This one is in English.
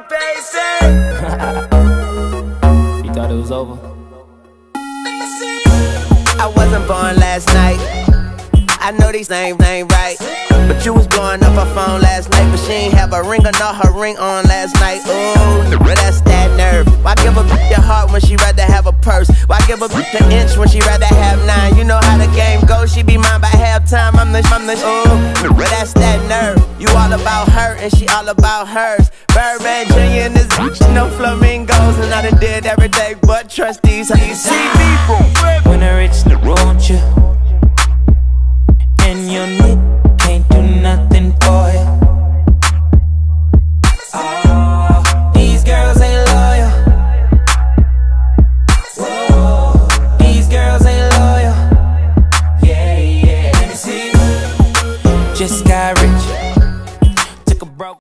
you thought it was over? I wasn't born last night. I know these names ain't right. But you was blowing up her phone last night. But she ain't have a ring or not her ring on last night. Ooh, well, that's that nerve. Why give a bitch your heart when she rather have a purse? Why give a bitch an inch when she rather have nine? You know how the game goes. She be mine by halftime. I'm the, I'm the, ooh all about her and she all about hers. Birdman Jr. and this bitch, no flamingos. And I done did every day but trustees. How you see me from? When I reach the road, you and your knit can't do nothing for you. Oh, these girls ain't loyal. Whoa, these girls ain't loyal. Yeah, yeah. Let me see. Just got rich